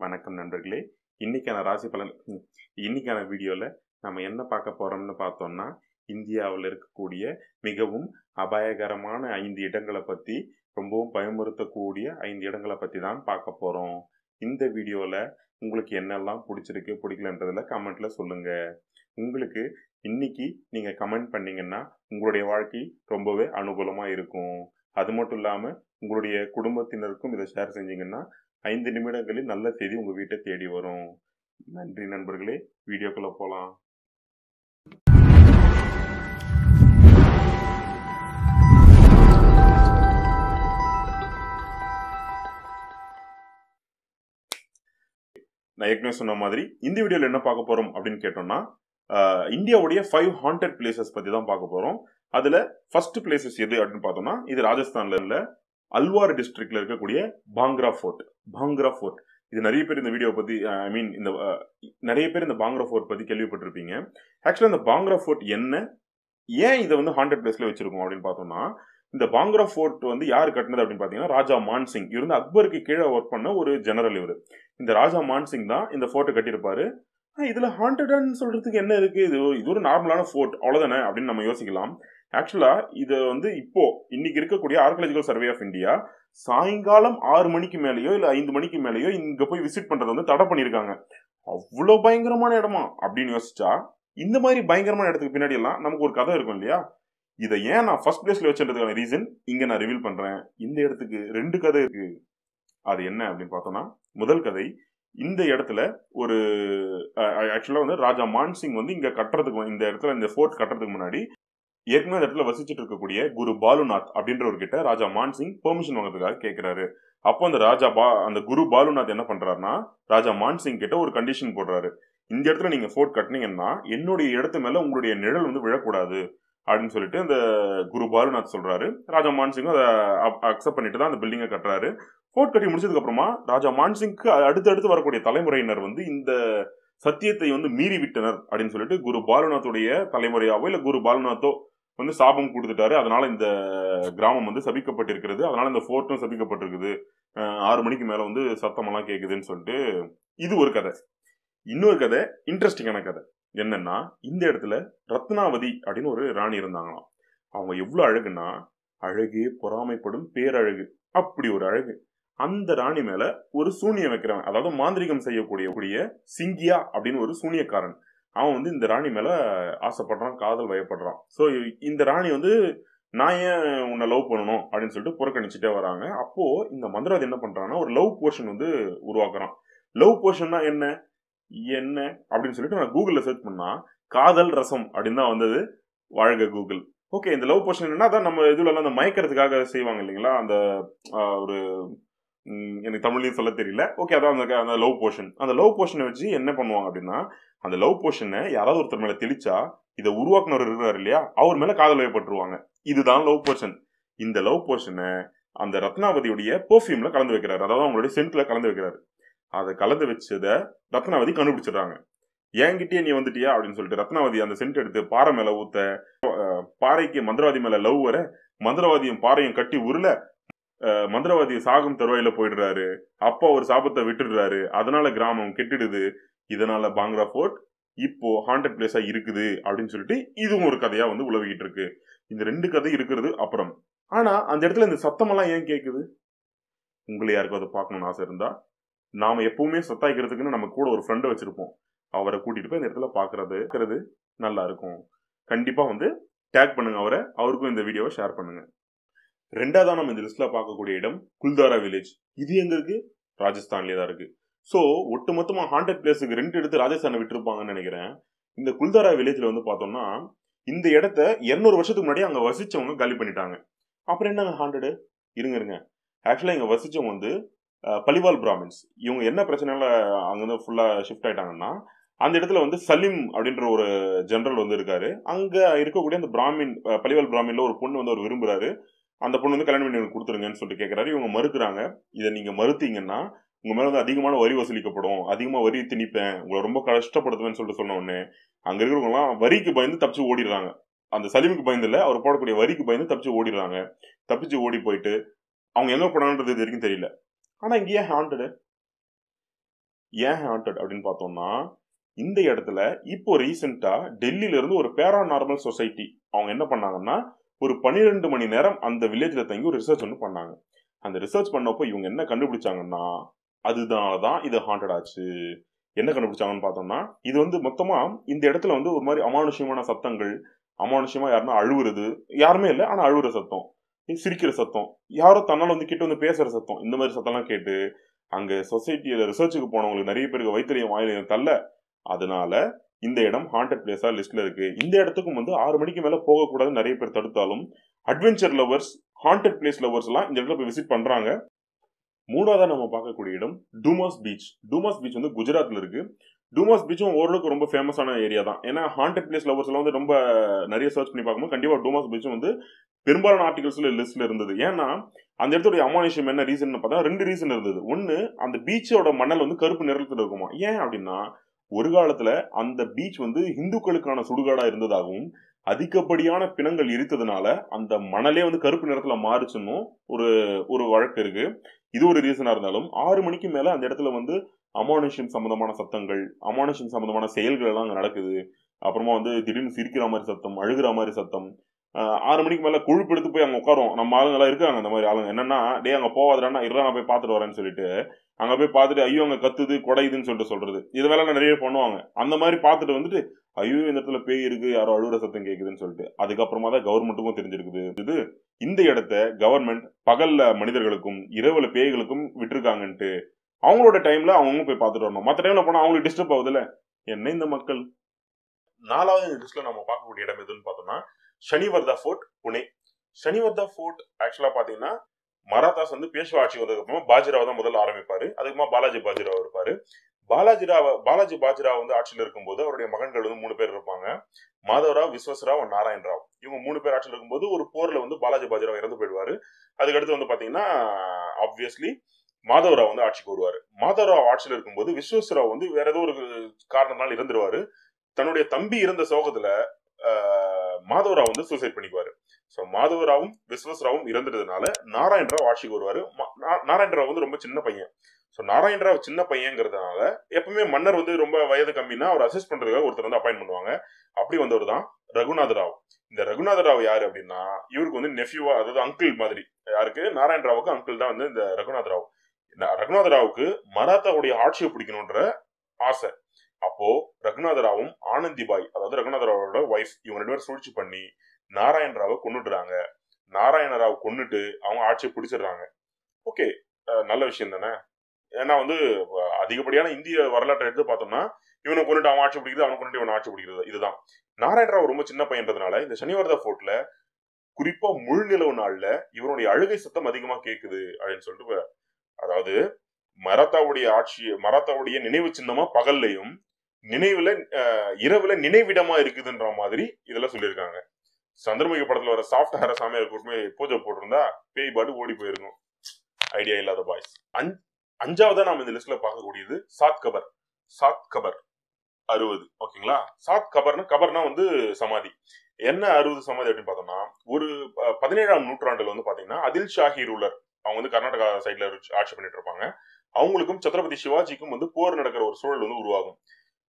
வணக்கம் நண்பர்களே. இன்றைக்கான ராசி பலன் இன்றைக்கான இன்னைக்கான வீடியோவில் நம்ம என்ன பார்க்க போகிறோம்னு பார்த்தோம்னா இந்தியாவில் இருக்கக்கூடிய மிகவும் அபாயகரமான ஐந்து இடங்களை பற்றி ரொம்பவும் பயமுறுத்தக்கூடிய ஐந்து இடங்களை பற்றி தான் பார்க்க போகிறோம் இந்த வீடியோவில் உங்களுக்கு என்னெல்லாம் பிடிச்சிருக்கு பிடிக்கலன்றதில் கமெண்ட்டில் சொல்லுங்கள் உங்களுக்கு இன்னைக்கு நீங்கள் கமெண்ட் பண்ணிங்கன்னா உங்களுடைய வாழ்க்கை ரொம்பவே அனுகூலமாக இருக்கும். அது மட்டும் இல்லாமல் உங்களுடைய குடும்பத்தினருக்கும் இதை ஷேர் செஞ்சீங்கன்னா ஐந்து நிமிடங்களில் நல்ல செய்தி உங்கள் வீட்டை தேடி வரும். நன்றி நண்பர்களே. வீடியோக்குள்ளே போகலாம் நான் ஏற்கனவே சொன்ன மாதிரி இந்த வீடியோவில் என்ன பார்க்க போகிறோம் அப்படின்னு கேட்டோம்னா இந்தியாவுடைய ஃபைவ் ஹாண்டட் பிளேசஸ் பற்றி தான் பார்க்க போகிறோம் அதில் ஃபர்ஸ்ட் பிளேசஸ் எது அப்படின்னு பார்த்தோம்னா இது ராஜஸ்தான்ல இல்லை அல்வார் டிஸ்ட்ரிக்ட்ல இருக்கக்கூடிய பாங்க்ரா ஃபோர்ட். பாங்க்ரா ஃபோர்ட். இது நிறைய பேர் இந்த வீடியோ பத்தி ஐ மீன் இந்த நிறைய பேர் இந்த பாங்க்ரா ஃபோர்ட் பத்தி கேள்விப்பட்டிருப்பீங்க. ஆக்சுவலா இந்த பாங்க்ரா ஃபோர்ட் என்ன? ஏன் இதை வந்து ஹாண்டட் பிளேஸ்ல வச்சிருக்கோம் அப்படின்னு பார்த்தோம்னா இந்த பாங்க்ரா ஃபோர்ட் வந்து யார் கட்டினது அப்படின்னு பார்த்தீங்கன்னா ராஜா மான்சிங் இவர் வந்து அக்பருக்கு கீழே ஒர்க் பண்ண ஒரு ஜெனரல் இவர். இந்த ராஜா மான்சிங் தான் இந்த ஃபோர்ட்டை கட்டியிருப்பாரு. இதில் ஹாண்டட்னு சொல்றதுக்கு என்ன இருக்கு? இது இது ஒரு நார்மலான ஃபோர்ட். அவ்வளோதானே அப்படின்னு நம்ம யோசிக்கலாம். ஆக்சுவலா இது வந்து இப்போ இன்னைக்கு இருக்கக்கூடிய ஆர்கலஜிக்கல் சர்வே ஆஃப் இந்தியா சாயங்காலம் ஆறு மணிக்கு மேலேயோ இல்ல ஐந்து மணிக்கு மேலேயோ இங்க போய் விசிட் பண்றது வந்து தடை பண்ணிருக்காங்க அவ்வளவு பயங்கரமான இடமா அப்படின்னு யோசிச்சா இந்த மாதிரி பயங்கரமான இடத்துக்கு பின்னாடி எல்லாம் நமக்கு ஒரு கதை இருக்கும் இல்லையா? இதை ஏன் நான் ஃபர்ஸ்ட் பிளேஸ்ல வச்சிருக்கிறதுக்கான ரீசன் இங்க நான் ரிவீல் பண்றேன். இந்த இடத்துக்கு ரெண்டு கதை இருக்கு. அது என்ன அப்படின்னு பார்த்தோம்னா முதல் கதை இந்த இடத்துல ஒரு ஆக்சுவலா வந்து ராஜா மான்சிங் வந்து இங்க கட்டுறதுக்கு இந்த இடத்துல இந்த ஃபோர்ட் கட்டுறதுக்கு முன்னாடி ஏற்கனவே இடத்துல வசிச்சுட்டு இருக்கக்கூடிய குரு பாலுநாத் அப்படின்றவர்கிட்ட ராஜா மான்சிங் பெர்மிஷன் வாங்குறதுக்காக கேட்கிறாரு அப்போ அந்த ராஜா பா அந்த குரு பாலுநாத் என்ன பண்றாருன்னா ராஜா மான்சிங் கிட்ட ஒரு கண்டிஷன் போடுறாரு. இந்த இடத்துல நீங்க ஃபோர்ட் கட்டினீங்கன்னா என்னுடைய இடத்து மேல உங்களுடைய நிழல் வந்து விழக்கூடாது அப்படின்னு சொல்லிட்டு அந்த குரு பாலுநாத் சொல்றாரு. ராஜா மான்சிங்கும் அதை அக்செப்ட் பண்ணிட்டு தான் அந்த பில்டிங்கை கட்டுறாரு. ஃபோர்ட் கட்டி முடிச்சதுக்கு அப்புறமா ராஜா மான்சிங்க்கு அடுத்தடுத்து வரக்கூடிய தலைமுறையினர் வந்து இந்த சத்தியத்தை வந்து மீறி விட்டனர் அப்படின்னு சொல்லிட்டு குரு பாலுநாத்துடைய தலைமுறையாவோ இல்ல குரு பாலுநாத்தோ வந்து சாபம் கொடுத்துட்டாரு. அதனால இந்த கிராமம் வந்து சபிக்கப்பட்டிருக்கிறது. அதனால இந்த ஃபோர்ட்டும் சபிக்கப்பட்டிருக்குது. ஆறு மணிக்கு மேல வந்து சத்தமெல்லாம் கேக்குதுன்னு சொல்லிட்டு இது ஒரு கதை. இன்னொரு கதை இன்ட்ரெஸ்டிங்கான கதை. என்னன்னா இந்த இடத்துல ரத்னாவதி அப்படின்னு ஒரு ராணி இருந்தாங்களாம். அவங்க எவ்வளவு அழகுன்னா அழகே பொறாமைப்படும் பேரழகு. அப்படி ஒரு அழகு. அந்த ராணி மேல ஒரு சூனியம் வைக்கிறாங்க அதாவது மாந்திரிகம் செய்யக்கூடிய கூடிய சிங்கியா அப்படின்னு ஒரு சூனியக்காரன். அவன் வந்து இந்த ராணி மேல ஆசைப்படுறான் காதல் வயப்படுறான். ஸோ இந்த ராணி வந்து நான் ஏன் உன்னை லவ் பண்ணணும்? அப்படின்னு சொல்லிட்டு புறக்கணிச்சுட்டே வராங்க. அப்போ இந்த மந்திரவாதி என்ன பண்ணுறான்னா ஒரு லவ் போர்ஷன் வந்து உருவாக்குறான். லவ் போர்ஷன்னா என்ன? என்ன? அப்படின்னு சொல்லிட்டு நான் கூகுளில் சர்ச் பண்ணா காதல் ரசம் அப்படின்னு தான் வந்தது. வாழ்க கூகுள் ஓகே இந்த லவ் போர்ஷன் என்னன்னா அதான் நம்ம இதுலலாம் அந்த மயக்கிறதுக்காக செய்வாங்க இல்லைங்களா? அந்த ஒரு எனக்கு தமிழ்லையும் சொல்ல தெரியல. ஓகே அதான் அந்த அந்த லவ் போர்ஷன் அந்த லவ் போர்ஷனை வச்சு என்ன பண்ணுவாங்க அப்படின்னா அந்த லவ் போர்ஷனை யாராவது ஒருத்தர் மேல தெளிச்சா இதை உருவாக்குனவர் இருக்கிறார் இல்லையா? அவர் மேல காதல் வயப்பட்டுருவாங்க இதுதான் லவ் போர்ஷன் இந்த லவ் போர்ஷனை அந்த ரத்னாவதியுடைய பெர்ஃப்யூம்ல கலந்து வைக்கிறாரு. அதாவது அவங்களுடைய சென்ட்ல கலந்து வைக்கிறாரு. அதை கலந்து வச்சதை ரத்னாவதி கண்டுபிடிச்சிடுறாங்க. என்கிட்டயே நீ வந்துட்டியா? அப்படின்னு சொல்லிட்டு ரத்னாவதி அந்த சென்ட் எடுத்து பாறை மேல ஊத்த பாறைக்கு மந்திரவாதி மேல லவ் வர மந்திரவாதியும் பாறையும் கட்டி உருள அஹ், மந்திரவாதி சாகும் தருவாயில போயிடுறாரு. அப்பா ஒரு சாபத்தை விட்டுடுறாரு. அதனால கிராமம் கெட்டுடுது. இதனால பாங்க்ரா ஃபோர்ட் இப்போ ஹாண்டட் பிளேஸா இருக்குது அப்படின்னு சொல்லிட்டு இதுவும் ஒரு கதையா வந்து உழவிக்கிட்டு இருக்கு. இந்த ரெண்டு கதை இருக்கிறது அப்புறம். ஆனா அந்த இடத்துல இந்த சத்தமெல்லாம் ஏன் கேட்குது உங்களை யாருக்கும் அதை பார்க்கணும்னு ஆசை இருந்தா நாம எப்பவுமே சத்தாய்க்கிறதுக்குன்னு நம்ம கூட ஒரு ஃப்ரெண்டை வச்சிருப்போம். அவரை கூட்டிட்டு போய் இந்த இடத்துல பாக்குறது நல்லா இருக்கும். கண்டிப்பா வந்து டேக் பண்ணுங்க அவரை அவருக்கும் இந்த வீடியோவை ஷேர் பண்ணுங்க. ரெண்டாவதா நம்ம இந்த லிஸ்ட்ல பார்க்கக்கூடிய இடம் குல்தாரா வில்லேஜ் இது எங்க இருக்கு? ராஜஸ்தான்லயே தான் இருக்கு. ஸோ ஒட்டுமொத்தமா ஹாண்டட் பிளேஸுக்கு ரெண்ட் எடுத்து ராஜஸ்தானை விட்டுருப்பாங்கன்னு நினைக்கிறேன். இந்த குல்தாரா வில்லேஜ்ல வந்து பார்த்தோம்னா இந்த இடத்த 200 வருஷத்துக்கு முன்னாடி அங்கே வசிச்சவங்க காலி பண்ணிட்டாங்க. அப்புறம் என்னங்க ஹாண்டடு இருங்க இருங்க. ஆக்சுவலாக இங்கே வசிச்சவங்க வந்து பலிவால் பிராமின்ஸ். இவங்க என்ன பிரச்சனைல அங்கேருந்து வந்து ஷிஃப்ட் ஆயிட்டாங்கன்னா அந்த இடத்துல வந்து சலீம் அப்படின்ற ஒரு ஜென்ரல் வந்து இருக்காரு. அங்கே இருக்கக்கூடிய அந்த பிராமின் பலிவால் பிராமின்ல ஒரு பொண்ணு வந்து அவர் விரும்புறாரு. அந்த பொண்ணு வந்து கல்யாணம் பண்ணி கொடுத்துருங்கன்னு சொல்லிட்டு கேட்குறாரு இவங்க மறுக்கிறாங்க. இதை நீங்கள் மறுத்தீங்கன்னா உங்க மேல வந்து அதிகமான வரி வசூலிக்கப்படும். அதிகமா வரி திணிப்பேன் உங்களை ரொம்ப கஷ்டப்படுத்துவேன்னு சொல்லிட்டு சொன்ன உடனே அங்க இருக்கிறவங்க எல்லாம் வரிக்கு பயந்து தப்பிச்சு ஓடிடுறாங்க. அந்த சலீமுக்கு பயந்து இல்ல அவர் போடக்கூடிய வரிக்கு பயந்து தப்பிச்சு ஓடிடுறாங்க. தப்பிச்சு ஓடி போயிட்டு அவங்க எங்க போனாங்கன்றது இது வரைக்கும் தெரியல. ஆனா இங்க ஏன் ஹாண்டடு ஏன் ஹாண்டட் அப்படின்னு பார்த்தோம்னா இந்த இடத்துல இப்போ ரீசெண்டா டெல்லியில இருந்து ஒரு பேரா நார்மல் சொசைட்டி அவங்க என்ன பண்ணாங்கன்னா ஒரு பன்னிரெண்டு மணி நேரம் அந்த வில்லேஜ்ல தங்கி ஒரு ரிசர்ச் ஒன்று பண்ணாங்க. அந்த ரிசர்ச் பண்ணப்போ இவங்க என்ன கண்டுபிடிச்சாங்கன்னா அதுதான் தான் இது ஹாண்டட் ஆச்சு. என்ன கண்டுபிடிச்சாங்கன்னு பார்த்தோம்னா இது வந்து மொத்தமா இந்த இடத்துல வந்து ஒரு மாதிரி அமானுஷ்யமான சத்தங்கள் அமானுஷ்யமா யாருன்னா அழுவுறது யாருமே இல்லை ஆனா அழுவுற சத்தம் சிரிக்கிற சத்தம் யாரோ தன்னால் வந்து கிட்ட வந்து பேசுற சத்தம் இந்த மாதிரி சத்தம்லாம் கேட்டு அங்க சொசைட்டியில ரிசர்ச்சுக்கு போனவங்களுக்கு நிறைய பேருக்கு வைத்திரியம் வாயிலையும் தள்ள அதனால இந்த இடம் ஹாண்டட் பிளேஸா லிஸ்ட்ல இருக்கு. இந்த இடத்துக்கும் வந்து ஆறு மணிக்கு மேல போகக்கூடாதுன்னு நிறைய பேர் தடுத்தாலும் adventure lovers haunted place lovers எல்லாம் இந்த இடத்துல போய் விசிட் பண்றாங்க. மூணாவதா நம்ம பார்க்கக்கூடிய இடம் டூமாஸ் பீச் டூமாஸ் பீச் வந்து குஜராத்ல இருக்கு. டூமாஸ் பீச்சும் ஓரளவுக்கு ரொம்ப ஃபேமஸான ஏரியா தான். ஏன்னா ஹாண்டட் பிளேஸ் லவர்ஸ் எல்லாம் வந்து ரொம்ப நிறைய சர்ச் பண்ணி பார்க்கும்போது கண்டிப்பா டூமாஸ் பீச்சும் வந்து பெரும்பாலான ஆர்டிகல்ஸ்ல லிஸ்ட்ல இருந்தது. ஏன்னா அந்த இடத்துடைய அமானுஷம் என்ன ரீசன் பார்த்தா ரெண்டு ரீசன் இருந்தது. ஒன்னு அந்த பீச்சோட மணல் வந்து கருப்பு நிறத்தில் இருக்குமா ஏன் அப்படின்னா ஒரு காலத்துல அந்த பீச் வந்து இந்துக்களுக்கான சுடுகாடா இருந்ததாகவும் அதிகப்படியான பிணங்கள் எரித்ததுனால அந்த மணலே வந்து கருப்பு நிறத்துல மாறுச்சுன்னு ஒரு ஒரு வழக்கு இருக்கு. இது ஒரு ரீசனா இருந்தாலும் ஆறு மணிக்கு மேல அந்த இடத்துல வந்து அமானுஷம் சம்பந்தமான சத்தங்கள் அமானுஷம் சம்பந்தமான செயல்கள் எல்லாம் அங்க நடக்குது. அப்புறமா வந்து திடீர்னு சிரிக்கிற மாதிரி சத்தம் அழுகிற மாதிரி சத்தம் ஆறு மணிக்கு மேல கொழுப்பு எடுத்து போய் அங்க உட்காரும் நம்ம ஆளுங்க எல்லாம் இருக்காங்க அந்த மாதிரி ஆளுங்க. என்னன்னா டே அங்க போவாதுடா இருடா நான் போய் பார்த்துட்டு வரேன்னு சொல்லிட்டு அங்க போய் பார்த்துட்டு ஐயோ அங்க கத்துது குடையுதுன்னு சொல்லிட்டு சொல்றது. இது வேலை நிறைய பண்ணுவாங்க. அந்த மாதிரி பார்த்துட்டு வந்துட்டு ஐயோ இந்த இடத்துல பேய் இருக்கு யாரோ அழுகுற சத்தம் கேட்குதுன்னு சொல்லிட்டு அதுக்கப்புறமா தான் கவர்மெண்ட்டுக்கும் தெரிஞ்சிருக்குது. இது இந்த இடத்த கவர்மெண்ட் பகல்ல மனிதர்களுக்கும் இரவுல பேய்களுக்கும் விட்டுருக்காங்கன்ட்டு அவங்களோட டைம்ல அவங்க போய் பார்த்துட்டு வரணும். மற்ற டைம்ல போனா அவங்களுக்கு டிஸ்டர்ப் ஆகுதுல்ல? என்ன இந்த மக்கள். நாலாவது இந்த லிஸ்ட்ல நம்ம பார்க்கக்கூடிய இடம் எதுன்னு பார்த்தோம்னா ஷனிவர்தா ஃபோர்ட் புனே. சனிவர்தா ஃபோர்ட் ஆக்சுவலா பாத்தீங்கன்னா மராத்தாஸ் வந்து பேஷ்வா ஆட்சி வந்ததுக்கு அப்புறமா பாஜிராவ் தான் முதல்ல ஆரம்பிப்பாரு. அதுக்குமா பாலாஜி பாஜிராவ் இருப்பாரு. பாலாஜிராவ பாலாஜி பாஜிராவ் வந்து ஆட்சியில் இருக்கும்போது அவருடைய மகன்கள் வந்து மூணு பேர் இருப்பாங்க. மாதவராவ் விஸ்வஸ்ராவ் நாராயண் ராவ் இவங்க மூணு பேர் ஆட்சியில் இருக்கும்போது ஒரு போர்ல வந்து பாலாஜி பாஜிராவ் இறந்து போயிடுவாரு. அதுக்கடுத்து வந்து பாத்தீங்கன்னா ஆப்வியஸ்லி மாதவராவ் வந்து ஆட்சிக்கு வருவாரு. மாதவராவ் ஆட்சியில் இருக்கும்போது விஸ்வஸ்ராவ் வந்து வேற ஏதோ ஒரு காரணத்தினால இறந்துருவாரு. தன்னுடைய தம்பி இறந்த சோகத்துல மாதவராவ் வந்து சூசைட் பண்ணிக்குவாரு. ஸோ மாதவராவும் விஸ்வஸ்ராவும் இறந்துட்டதுனால நாராயண் ராவ் ஆட்சிக்கு வருவாரு. நாராயண் ராவ் வந்து ரொம்ப சின்ன பையன். ஸோ நாராயண் ராவ் சின்ன பையங்கிறதுனால எப்பவுமே மன்னர் வந்து ரொம்ப வயது கம்மினா அவர் அசிஸ்ட் பண்றதுக்காக ஒருத்தர் வந்து அப்பாயின் பண்ணுவாங்க. அப்படி வந்தவர் தான் ரகுநாத ராவ். இந்த ரகுநாத ராவ் யாரு அப்படின்னா இவருக்கு வந்து நெஃப்யூவா அதாவது அங்கிள் மாதிரி. யாருக்கு? நாராயண் ராவுக்கு அங்கிள் தான் வந்து இந்த ரகுநாத ராவ். ரகுநாத ராவுக்கு மராத்தாவுடைய ஆட்சியை பிடிக்கணுன்ற ஆசை. அப்போ ரகுநாதராவும் ஆனந்திபாய் அதாவது ரகுநாத ராவோட ஒய்ஃப் இவங்க ரெண்டு பேரும் சூழ்ச்சி பண்ணி நாராயண ராவை கொண்டுடுறாங்க நாராயண ராவ் கொண்டுட்டு அவங்க ஆட்சியை பிடிச்சிடுறாங்க. ஓகே நல்ல விஷயம் தானே? ஏன்னா வந்து அதிகப்படியான இந்திய வரலாற்றை எடுத்து பார்த்தோம்னா இவனை கொண்டுட்டு அவன் ஆட்சி பிடிக்கிறது அவனை கொண்டுட்டு இவன் ஆட்சி பிடிக்கிறது இதுதான். நாராயண ராவ் ரொம்ப சின்ன பையன்றதுனால இந்த சனிவரதா ஃபோர்ட்ல குறிப்பா முழு நிலவு நாள்ல இவனுடைய அழுகை சத்தம் அதிகமா கேக்குது அப்படின்னு சொல்லிட்டு அதாவது மராத்தாவுடைய ஆட்சி மராத்தாவுடைய நினைவு சின்னமா பகல்லையும் நினைவுல இரவுல நினைவிடமா இருக்குதுன்ற மாதிரி இதெல்லாம் சொல்லியிருக்காங்க. சந்திரமுகி படத்துல வர சாஃப்ட் ஹேர சாமியார் கூட்டமே பூஜை போட்டிருந்தா பேய் பாடு ஓடி போயிருக்கும். ஐடியா இல்லாத பாய்ஸ். அஞ்சாவதா நாம இந்த லிஸ்ட்ல பார்க்கக்கூடியது சாத் கபர். சாத் கபர். அறுபது. ஓகேங்களா? சாத் கபர்னா கபர்னா வந்து சமாதி. என்ன அறுபது சமாதி அப்படின்னு பார்த்தோம்னா ஒரு பதினேழாம் நூற்றாண்டுல வந்து பாத்தீங்கன்னா அதில் ஷாஹி ரூலர். அவங்க வந்து கர்நாடகா சைட்ல ஆட்சி பண்ணிட்டு இருப்பாங்க. அவங்களுக்கும் சத்ரபதி சிவாஜிக்கும் வந்து போர் நடக்கிற ஒரு சூழல் வந்து உருவாகும்.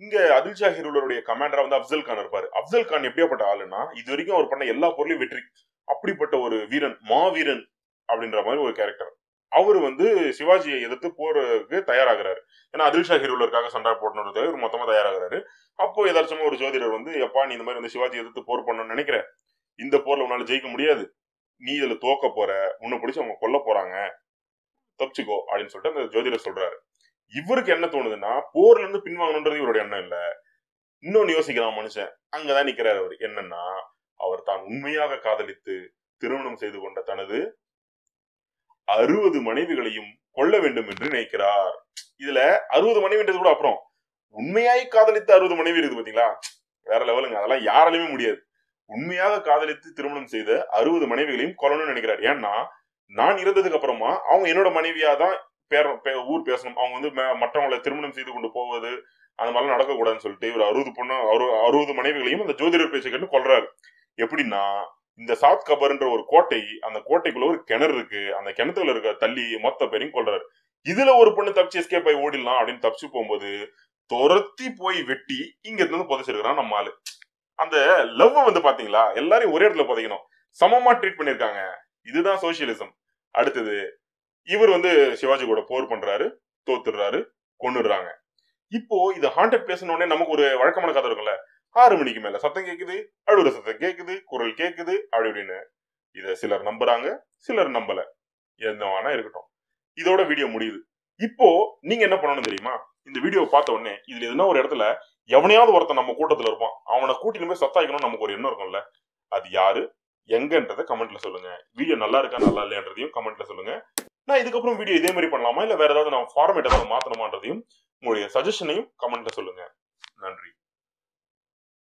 இங்க அதில் ஷாஹி ரூலருடைய கமாண்டரா வந்து அப்சல் கான் இருப்பாரு. அப்சல் கான் எப்படியாப்பட்ட ஆளுன்னா இது வரைக்கும் அவர் பண்ண எல்லா பொருளையும் வெற்றி. அப்படிப்பட்ட ஒரு வீரன் மாவீரன் அப்படின்ற மாதிரி ஒரு கேரக்டர் அவர் வந்து சிவாஜியை எதிர்த்து போறதுக்கு தயாராகிறாரு. ஏன்னா அதில் ஷாஹி ரூலருக்காக சண்டை போடணுன்றதுக்காக இவர் மொத்தமா தயாராகிறாரு. அப்போ ஏதாச்சும் ஒரு ஜோதிடர் வந்து எப்பா நீ இந்த மாதிரி வந்து சிவாஜி எதிர்த்து போர் பண்ணணும்னு நினைக்கிற? இந்த போர்ல உன்னால ஜெயிக்க முடியாது. நீ இதுல தோக்க போற. உன்னை பிடிச்சி அவங்க கொல்ல போறாங்க. தப்பிச்சுக்கோ. அப்படின்னு சொல்லிட்டு அந்த ஜோதிடர் சொல்றாரு. இவருக்கு என்ன தோணுதுன்னா போர்ல இருந்து பின்வாங்கணுன்றது இவருடைய எண்ணம் இல்ல. இன்னொன்னு யோசிக்கலாம் மனுஷன். அங்கதான் நிக்கிறாரு அவர். என்னன்னா அவர் தான் உண்மையாக காதலித்து திருமணம் செய்து கொண்ட தனது அறுபது மனைவிகளையும் கொல்ல வேண்டும் என்று நினைக்கிறார். இதுல அறுபது மனைவின்றது கூட அப்புறம். உண்மையாய் காதலித்து அறுபது மனைவி இருக்குது பாத்தீங்களா? வேற லெவலுங்க அதெல்லாம் யாராலையுமே முடியாது. உண்மையாக காதலித்து திருமணம் செய்த அறுபது மனைவிகளையும் கொல்லணும்னு நினைக்கிறார். ஏன்னா நான் இருந்ததுக்கு அப்புறமா அவங்க என்னோட மனைவியா தான் பேர ஊர் பேசணும். அவங்க வந்து மற்றவங்களை திருமணம் செய்து கொண்டு போவது அந்த மாதிரிலாம் நடக்கக்கூடாதுன்னு சொல்லிட்டு இவர் அறுபது பொண்ணு அறுபது மனைவிகளையும் அந்த ஜோதிடர் பேச்சு கேட்டு கொள்றாரு எப்படின்னா இந்த சாத் கபர்ன்ற ஒரு கோட்டை அந்த கோட்டைக்குள்ள ஒரு கிணறு இருக்கு. அந்த கிணத்துல இருக்க தள்ளி மொத்த பேரையும் கொள்றாரு இதுல ஒரு பொண்ணு தப்பிச்சு எஸ்கேப் ஆகி ஓடிடலாம் அப்படின்னு தப்பிச்சு போகும்போது துரத்தி போய் வெட்டி இங்க இருந்து புதைச்சிருக்கிறான் நம்ம ஆளு. அந்த லவ் வந்து பாத்தீங்களா? எல்லாரையும் ஒரே இடத்துல புதைக்கணும். சமமா ட்ரீட் பண்ணிருக்காங்க இதுதான் சோசியலிசம் அடுத்தது இவர் வந்து சிவாஜி கூட போர் பண்றாரு தோத்துடுறாரு கொண்டுடுறாங்க இப்போ இது ஹாண்டட் பிளேஸ் நமக்கு ஒரு வழக்கமான கதை இருக்கும்ல. ஆறு மணிக்கு மேல சத்தம் கேக்குது அழுகுற சத்தம் கேக்குது குரல் கேக்குது அப்படி அப்படின்னு இதை சிலர் நம்புறாங்க சிலர் நம்பல. என்ன வேணா இருக்கட்டும். இதோட வீடியோ முடியுது. இப்போ நீங்க என்ன பண்ணணும் தெரியுமா? இந்த வீடியோ பார்த்த உடனே இதுல எதுனா ஒரு இடத்துல எவனையாவது ஒருத்தன் நம்ம கூட்டத்துல இருப்பான். அவனை கூட்டிட்டு போய் சத்தாய்க்கணும் நமக்கு ஒரு எண்ணம் இருக்கும்ல. அது யாரு? எங்கன்றத கமெண்ட்ல சொல்லுங்க. வீடியோ நல்லா இருக்கா நல்லா இல்லையன்றதையும் கமெண்ட்ல சொல்லுங்க. நான் இதுக்கப்புறம் வீடியோ இதே மாதிரி பண்ணலாமா? இல்லை வேற ஏதாவது நான் ஃபார்மேட் ஏதாவது மாற்றணுமான்றதையும் உங்களுடைய சஜஷனையும் கமெண்ட்ல சொல்லுங்க. நன்றி.